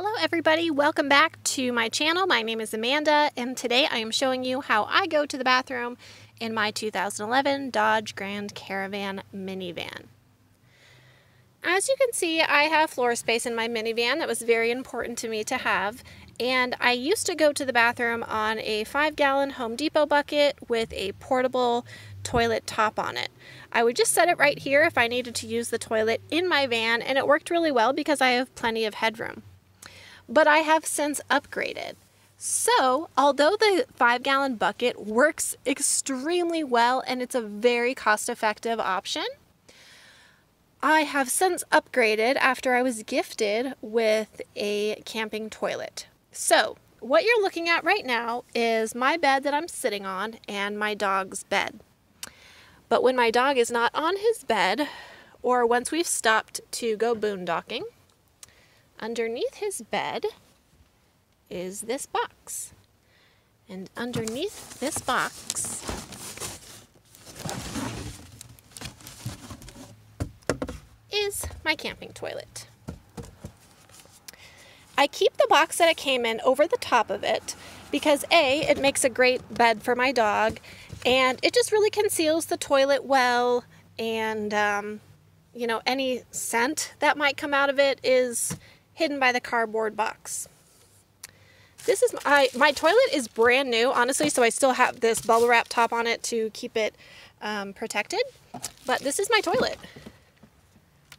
Hello everybody, welcome back to my channel. My name is Amanda and today I am showing you how I go to the bathroom in my 2011 Dodge Grand Caravan minivan. As you can see, I have floor space in my minivan that was very important to me to have and I used to go to the bathroom on a five gallon Home Depot bucket with a portable toilet top on it. I would just set it right here if I needed to use the toilet in my van and it worked really well because I have plenty of headroom. But I have since upgraded. So, although the five gallon bucket works extremely well and it's a very cost effective option, I have since upgraded after I was gifted with a camping toilet. So, what you're looking at right now is my bed that I'm sitting on and my dog's bed. But when my dog is not on his bed, or once we've stopped to go boondocking, underneath his bed is this box. And underneath this box is my camping toilet. I keep the box that it came in over the top of it because A, it makes a great bed for my dog and it just really conceals the toilet well and um, you know any scent that might come out of it is hidden by the cardboard box. This is my, my toilet is brand new, honestly, so I still have this bubble wrap top on it to keep it um, protected. But this is my toilet.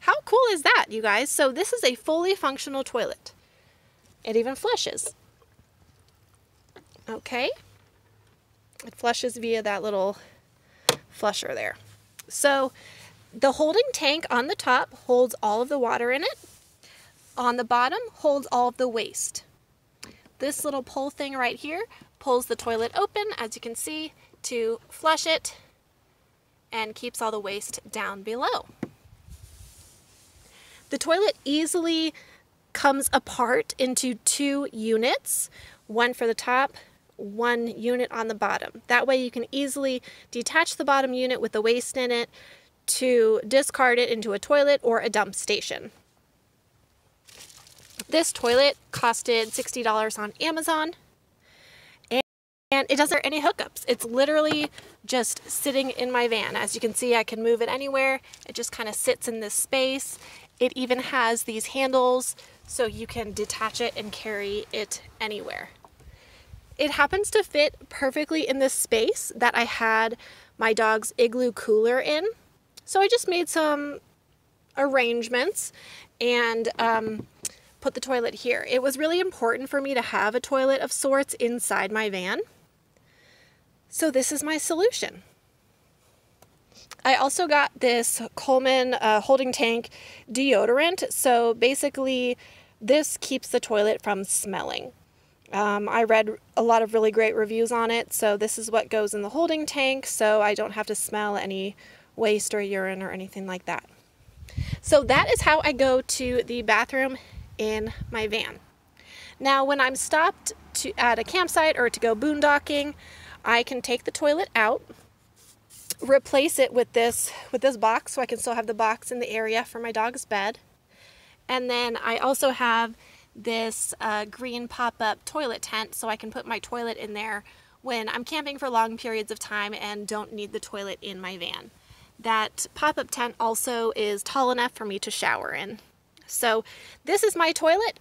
How cool is that, you guys? So this is a fully functional toilet. It even flushes. Okay. It flushes via that little flusher there. So the holding tank on the top holds all of the water in it. On the bottom holds all of the waste. This little pull thing right here pulls the toilet open, as you can see, to flush it and keeps all the waste down below. The toilet easily comes apart into two units, one for the top, one unit on the bottom. That way you can easily detach the bottom unit with the waste in it to discard it into a toilet or a dump station. This toilet costed $60 on Amazon and it doesn't have any hookups. It's literally just sitting in my van. As you can see, I can move it anywhere. It just kind of sits in this space. It even has these handles so you can detach it and carry it anywhere. It happens to fit perfectly in this space that I had my dog's igloo cooler in. So I just made some arrangements and um, put the toilet here. It was really important for me to have a toilet of sorts inside my van. So this is my solution. I also got this Coleman uh, holding tank deodorant. So basically, this keeps the toilet from smelling. Um, I read a lot of really great reviews on it, so this is what goes in the holding tank, so I don't have to smell any waste or urine or anything like that. So that is how I go to the bathroom in my van. Now, when I'm stopped to, at a campsite or to go boondocking, I can take the toilet out, replace it with this with this box so I can still have the box in the area for my dog's bed. And then I also have this uh, green pop-up toilet tent so I can put my toilet in there when I'm camping for long periods of time and don't need the toilet in my van. That pop-up tent also is tall enough for me to shower in. So this is my toilet.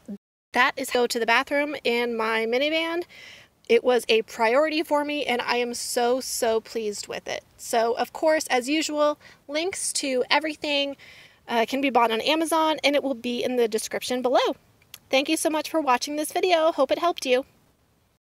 That is go to the bathroom in my minivan. It was a priority for me and I am so, so pleased with it. So of course, as usual, links to everything uh, can be bought on Amazon and it will be in the description below. Thank you so much for watching this video. Hope it helped you.